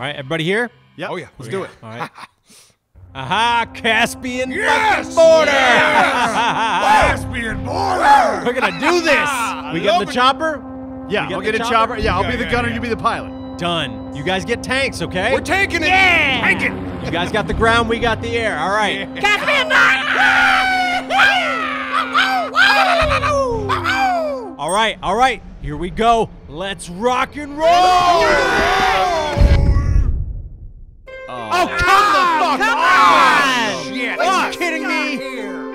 right, everybody here? Yeah. Oh, yeah. Let's do it. All right. Aha, Caspian Yes! fucking border! Caspian border! We're gonna do this. We get in the chopper? Yeah, You get I'll get a chopper? chopper. Yeah, I'll Yeah, be the gunner. yeah. You be the pilot. Done. You guys get tanks, okay? We're taking it! Yeah! Take it! You guys got the ground, we got the air. All right. All right, all right. Here we go. Let's rock and roll! kidding me? Here.